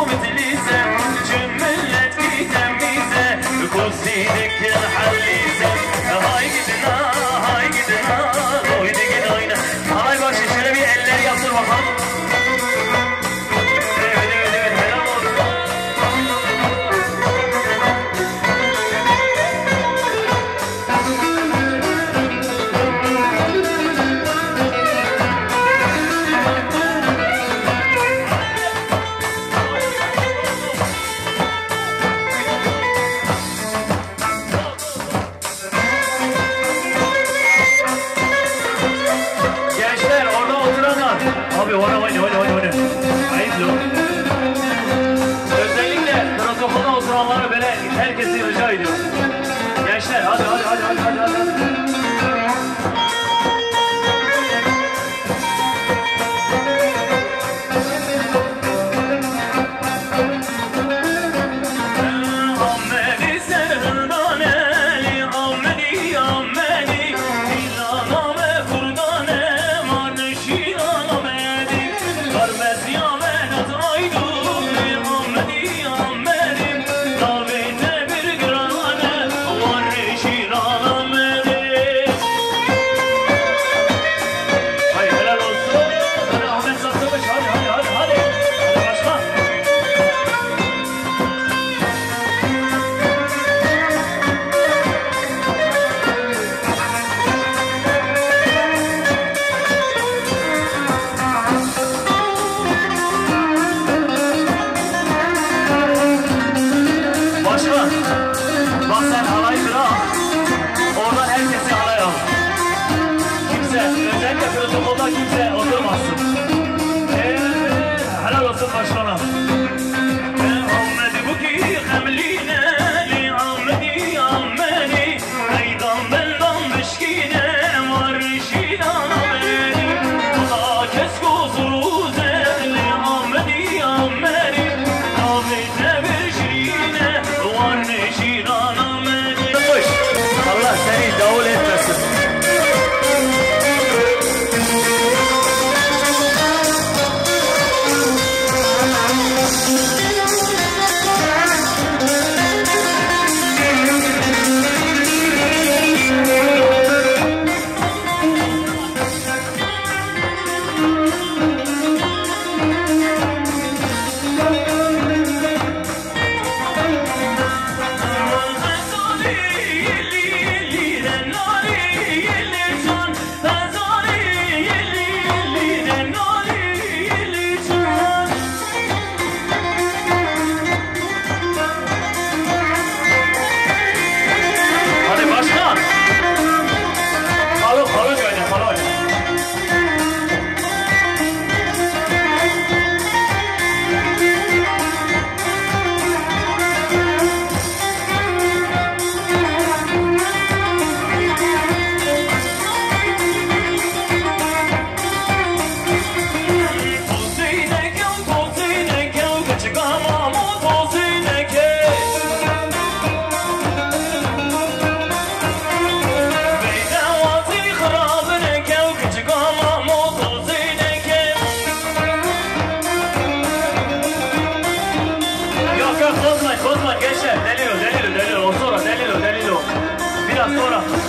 ومتليسة جملت في تميزة كل سيدك Tabii oyna oyna oyna oyna. Ayıp yok. Özellikle mikrofonda oturanlara böyle herkesi rica ediyorum. Gençler hadi hadi hadi hadi. hadi. شرف. هم دبكي خملي. Arturo.